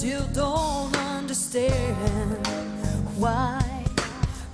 still don't understand why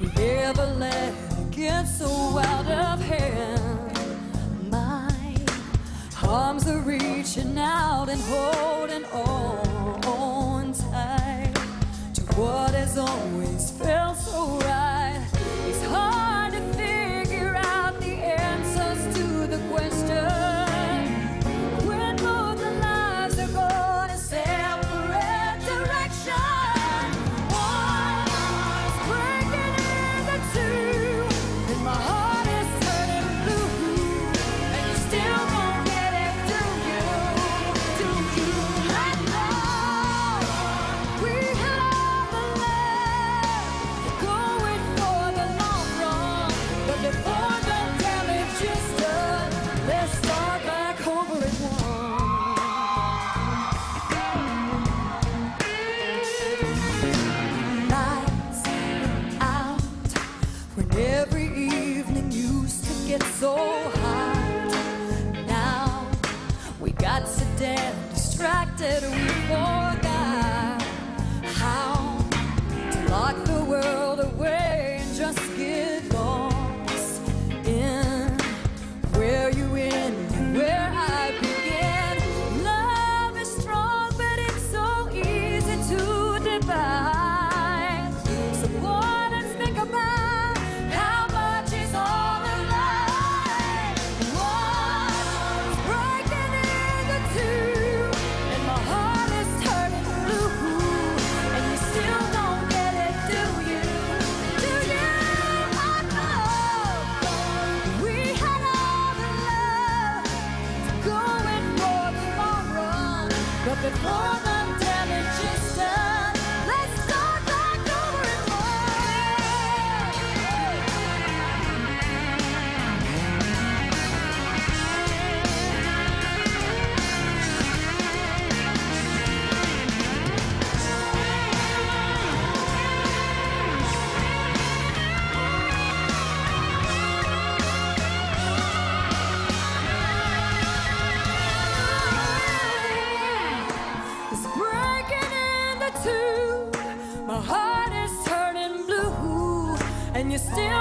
we ever let it get so out of hand. My arms are reaching out and holding on. it's so hard now. We got so damn distracted. We